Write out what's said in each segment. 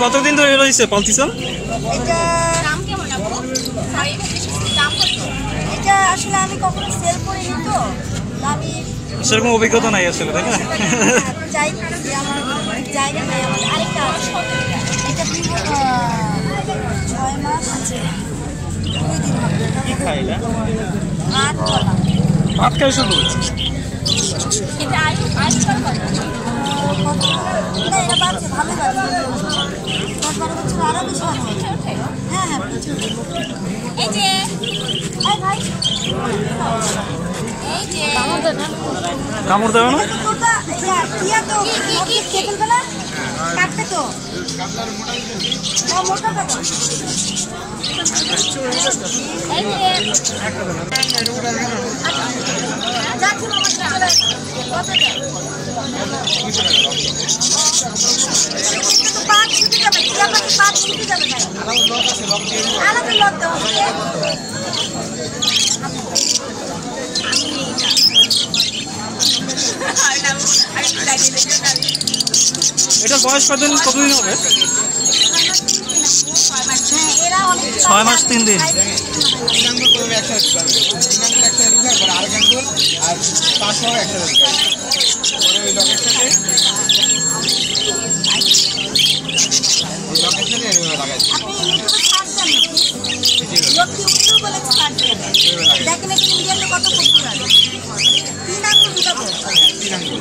কতদিন ধরে রয়েছে পালতিছেন এটা দাম কেমন আপু? দাম কত? এটা আসলে আমি কখনো সেল করিনি তো। আমি সেরকম অভিজ্ঞতা নাই আসলে তাই না? জায়গা নাই আমার আরেকটা এটা ছয় মাস আছে? দুই দিন আট আরও বেশি বাড়ছে হ্যাঁ হ্যাঁ কামড় দেবে না? এটা তো ইয়া, আলাদা লক দাও আমাকে। এটার বয়স কতদিন কতদিন হবে? ছয় মাস, তিন দিন। দেখেন ইন্ডিয়ান কত পুকুর আছে তিন আঙ্গুল তিন আঙ্গুল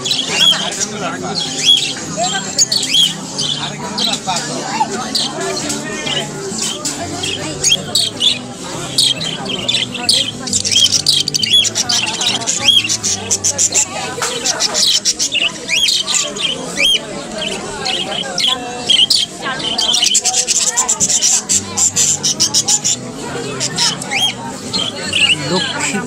লক্ষ্মী